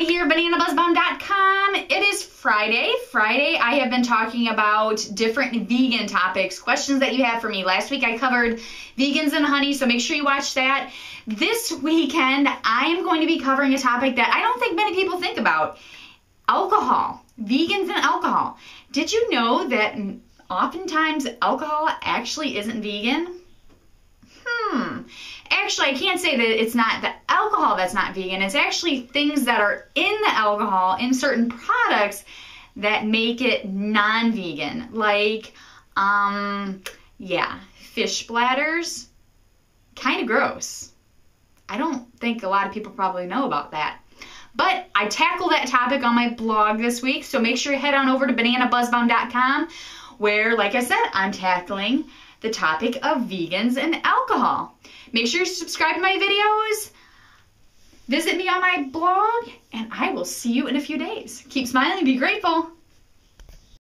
Here, bananabuzzbomb.com. It is Friday. Friday, I have been talking about different vegan topics, questions that you have for me. Last week I covered vegans and honey, so make sure you watch that. This weekend, I am going to be covering a topic that I don't think many people think about alcohol. Vegans and alcohol. Did you know that oftentimes alcohol actually isn't vegan? Hmm. Actually, I can't say that it's not the alcohol that's not vegan. It's actually things that are in the alcohol in certain products that make it non-vegan. Like, um, yeah, fish bladders. Kind of gross. I don't think a lot of people probably know about that. But I tackle that topic on my blog this week, so make sure you head on over to bananabuzzbomb.com where, like I said, I'm tackling the topic of vegans and alcohol. Make sure you subscribe to my videos, visit me on my blog, and I will see you in a few days. Keep smiling, be grateful.